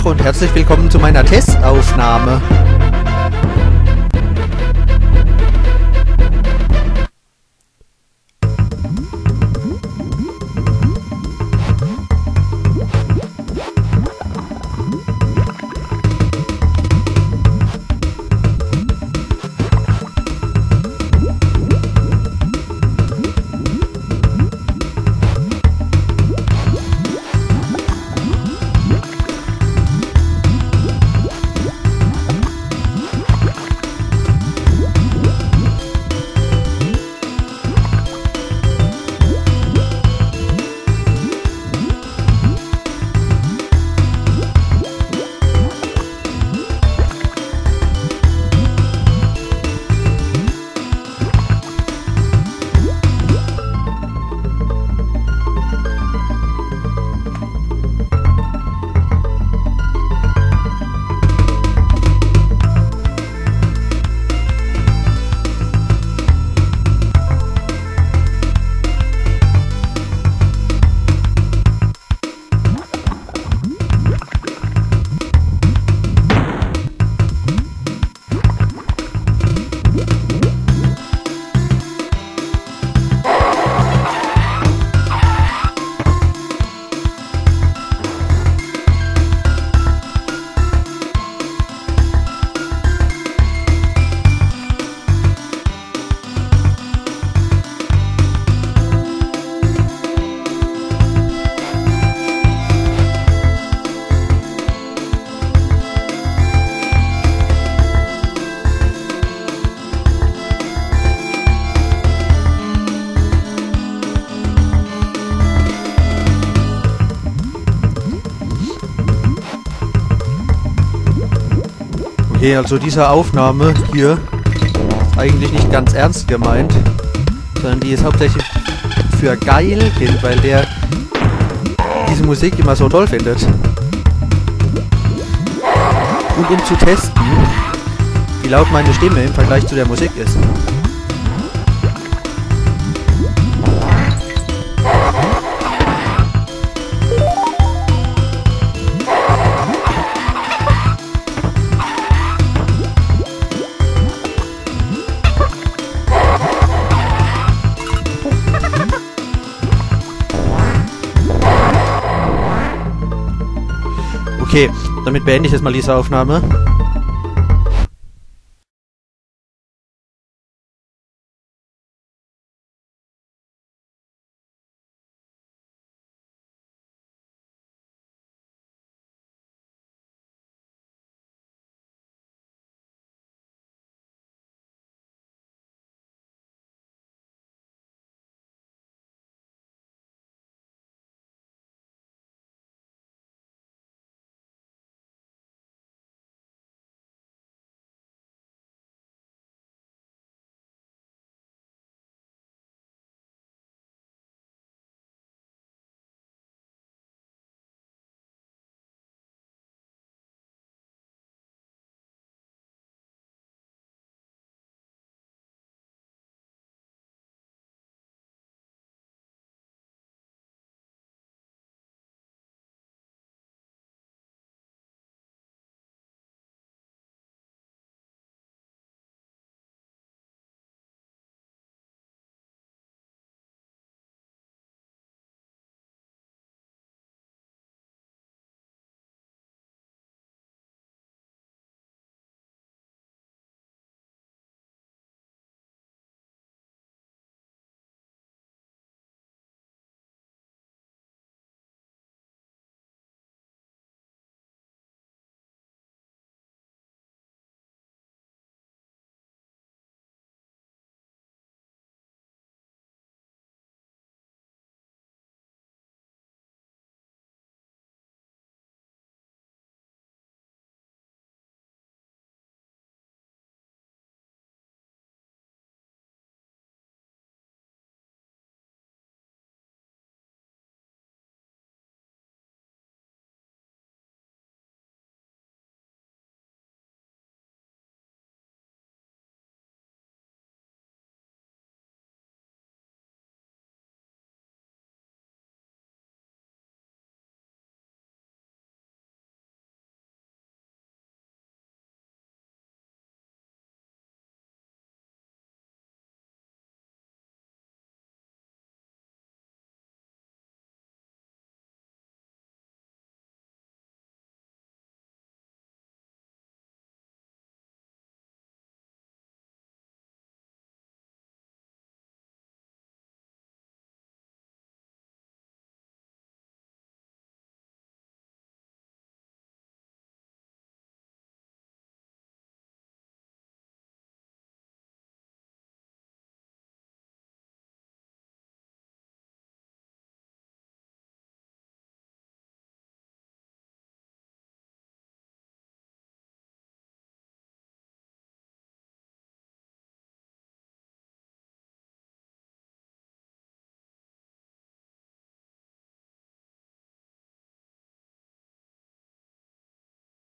Tag und herzlich willkommen zu meiner Testaufnahme. Okay, also diese Aufnahme hier ist eigentlich nicht ganz ernst gemeint, sondern die ist hauptsächlich für geil weil der diese Musik immer so toll findet. Und um zu testen, wie laut meine Stimme im Vergleich zu der Musik ist. Okay, damit beende ich jetzt mal diese Aufnahme.